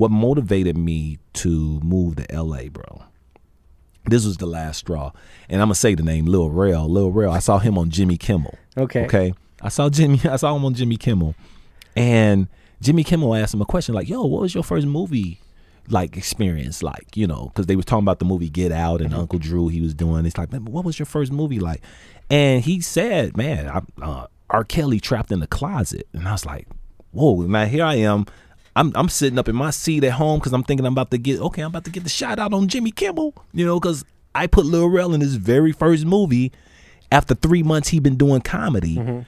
what motivated me to move to LA, bro. This was the last straw, and I'm gonna say the name Lil Rel. Lil Rel. I saw him on Jimmy Kimmel. Okay. Okay. I saw Jimmy. I saw him on Jimmy Kimmel, and Jimmy Kimmel asked him a question like, "Yo, what was your first movie like experience like? You know, because they was talking about the movie Get Out and Uncle Drew he was doing. It's like, man, what was your first movie like? And he said, man, I, uh, R. Kelly trapped in the closet, and I was like, whoa. Now here I am. I'm I'm sitting up in my seat at home because I'm thinking I'm about to get okay. I'm about to get the shout out on Jimmy Kimmel, you know, because I put Lil Rel in his very first movie after three months he been doing comedy. Mm-hmm.